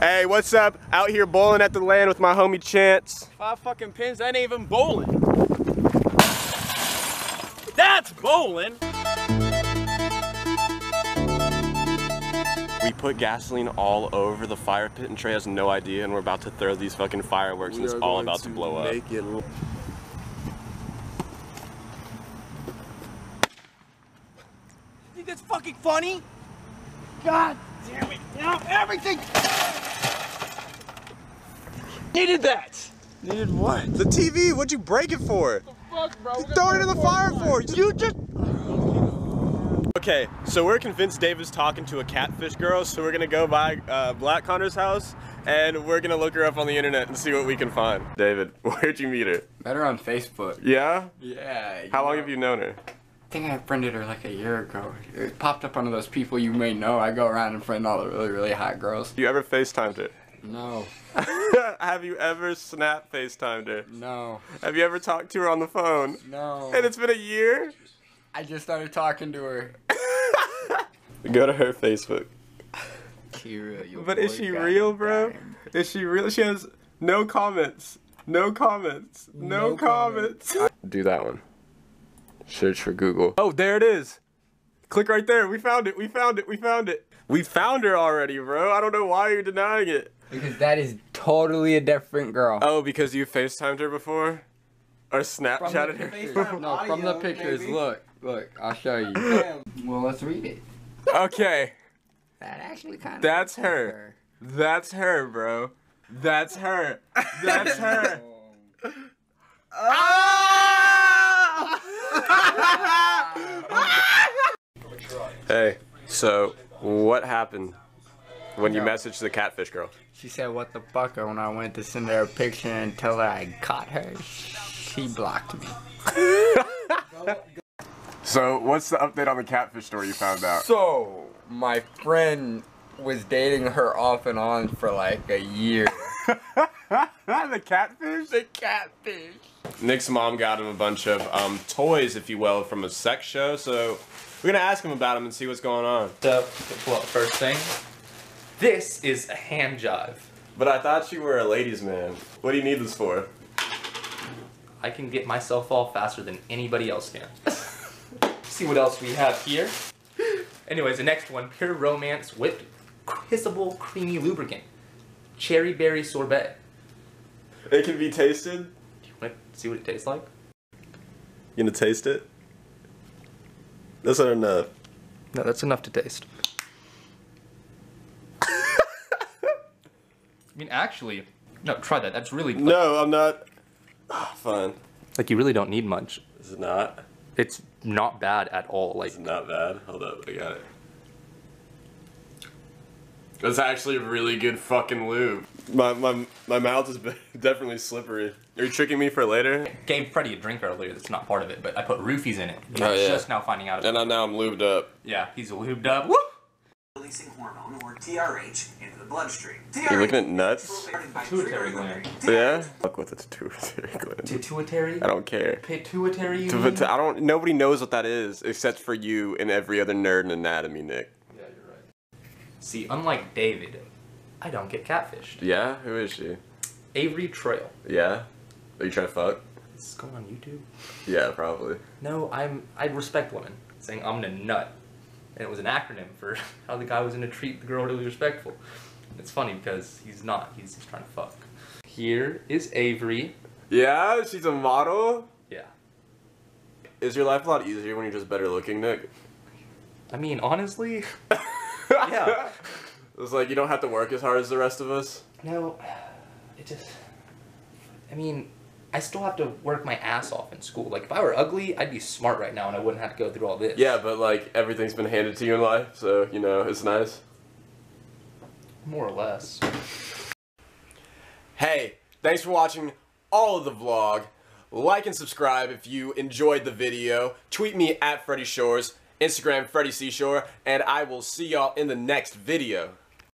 Hey, what's up? Out here bowling at the land with my homie Chance. Five fucking pins, that ain't even bowling. That's bowling! We put gasoline all over the fire pit and Trey has no idea and we're about to throw these fucking fireworks and it's all about to blow up. You think that's fucking funny? God damn it. Now everything needed that. Needed what? The TV, what'd you break it for? Fuck, bro. Throw it in the fire for? You just... Okay, so we're convinced Dave is talking to a catfish girl, so we're gonna go by uh, Black Connor's house and we're gonna look her up on the internet and see what we can find. David, where'd you meet her? Met her on Facebook. Yeah? Yeah. How long have you known her? I think I friended her like a year ago. It popped up under those people you may know. I go around and friend all the really, really hot girls. You ever FaceTimed her? No. have you ever snap FaceTimed her? No. Have you ever talked to her on the phone? No. And it's been a year? I just started talking to her. Go to her Facebook. Kira, your But is she real, bro? down. Is she real? She has no comments. No comments. No, No comments. Do that one. Search for Google. Oh, there it is. Click right there. We found it. We found it. We found it. We found her already, bro. I don't know why you're denying it. Because that is totally a different girl. Oh, because you FaceTimed her before? Or Snapchatted her? FaceTime no, from the pictures. baby. Look, look, I'll show you. Damn. Well, let's read it. Okay. That actually kind of. That's her. That's her, bro. That's her. That's her. Oh. Hey, so what happened when you messaged the catfish girl? She said, "What the fuck?" When I went to send her a picture and tell her I caught her, she blocked me. So what's the update on the catfish story you found out? So, my friend was dating her off and on for like a year. the catfish? the catfish. Nick's mom got him a bunch of um, toys, if you will, from a sex show. So we're gonna ask him about them and see what's going on. So, well, first thing, this is a hand jive. But I thought you were a ladies' man. What do you need this for? I can get myself off faster than anybody else can. See what else we have here. Anyways, the next one, Pure Romance Whipped Kissable Creamy Lubricant. Cherry Berry Sorbet. It can be tasted. You see what it tastes like? You gonna taste it? That's not enough. No, that's enough to taste. I mean, actually, no, try that. That's really like, No, I'm not. Ah, fine. like you really don't need much. It's not. It's not bad at all. Like It's not bad. Hold up, I got it. That's actually a really good fucking lube. My my my mouth is definitely slippery. Are you tricking me for later? gave Freddy a drink earlier that's not part of it, but I put roofies in it. He's Oh, yeah. just now finding out. And I, now I'm lubed up. yeah, he's lubed up. Woo! releasing hormone or TRH into the bloodstream. You're looking at nuts? Pituitary gland. Oh, yeah. Fuck with the pituitary gland. Pituitary? I don't care. Pituitary? you I don't. Nobody knows what that is except for you and every other nerd in anatomy, Nick. Yeah, you're right. See, unlike David, I don't get catfished. Yeah. Who is she? Avery Trail. Yeah. Are you trying to fuck? This is this going on YouTube? Yeah, probably. No, I'm. I respect women. Saying I'm gonna nut, and it was an acronym for how the guy was gonna treat the girl really respectful. It's funny because he's not. He's just trying to fuck. Here is Avery. Yeah, she's a model. Yeah. Is your life a lot easier when you're just better looking, Nick? I mean, honestly, yeah. It's like you don't have to work as hard as the rest of us. No, it just. I mean, I still have to work my ass off in school. Like, if I were ugly, I'd be smart right now and I wouldn't have to go through all this. Yeah, but like everything's been handed to you in life, so you know it's nice. More or less. Hey, thanks for watching all of the vlog. Like and subscribe if you enjoyed the video. Tweet me at Freddy Shores, Instagram Freddy Seashore, and I will see y'all in the next video.